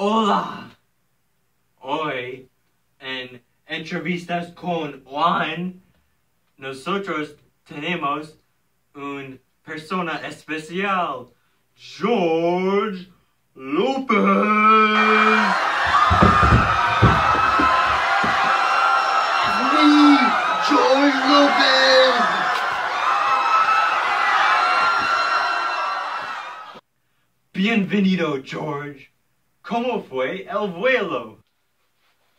Hola. Hoy, en entrevistas con Juan, nosotros tenemos un persona especial, George Lopez. Me, George Lopez. Bienvenido, George. ¿Cómo fue el vuelo?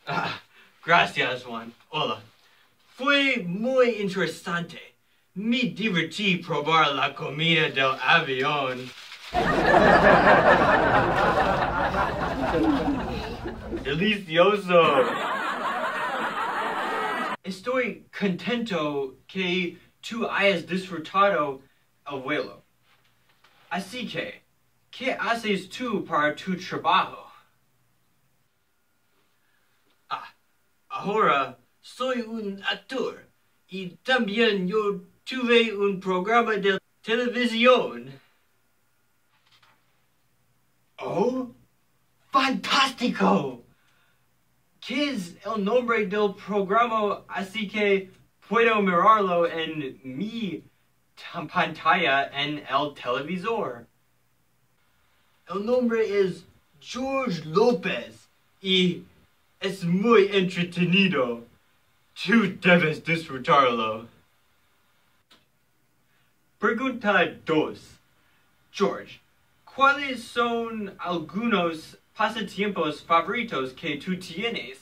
Ah, gracias, Juan. Hola. Fue muy interesante. Me divertí probar la comida del avión. Delicioso. Estoy contento que tú hayas disfrutado el vuelo. Así que, ¿qué haces tú para tu trabajo? Ah, ahora soy un actor y también yo tuve un programa de televisión. Oh, fantástico! ¿Qué es el nombre del programa? Así que puedo mirarlo en mi pantalla en el televisor. El nombre es George López y es muy entretenido. Tú debes disfrutarlo. Pregunta 2. George, ¿cuáles son algunos pasatiempos favoritos que tú tienes?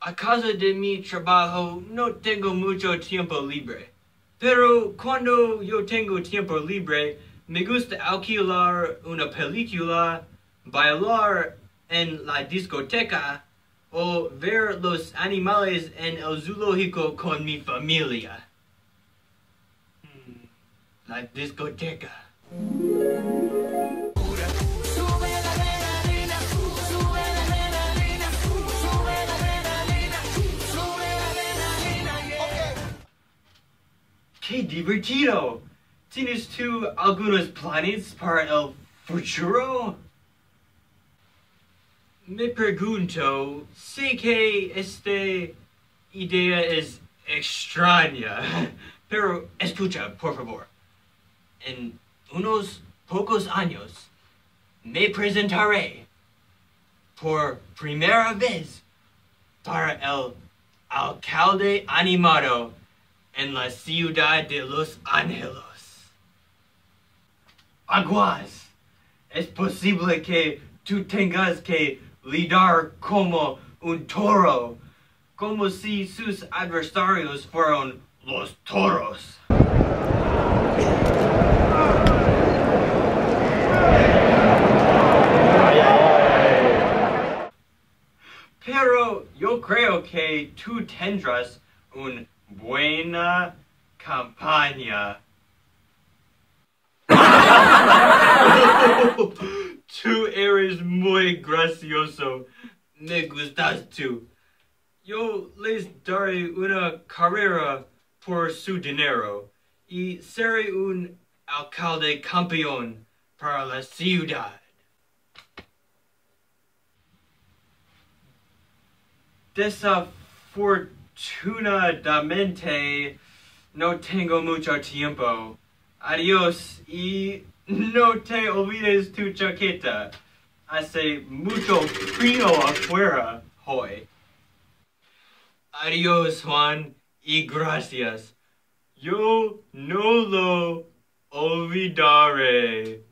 A causa de mi trabajo no tengo mucho tiempo libre. Pero cuando yo tengo tiempo libre, me gusta alquilar una película, bailar en la discoteca o ver los animales en el zoológico con mi familia. Hmm, La discoteca. ¡Qué divertido! ¿Tienes tú algunos planes para el futuro? Me pregunto, sé que esta idea es extraña, pero escucha, por favor. En unos pocos años me presentaré por primera vez para el alcalde animado en la ciudad de Los Ángeles. Aguas, es posible que tú tengas que lidiar como un toro, como si sus adversarios fueran los toros. Pero yo creo que tú tendrás una buena campaña. Tú eres muy gracioso. Me gustas tú. Yo les daré una carrera por su dinero y seré un alcalde campeón para la ciudad. Desafortunadamente, no tengo mucho tiempo. Adiós y no te olvides tu chaqueta. Hace mucho frío afuera hoy. Adiós, Juan, y gracias. Yo no lo olvidaré.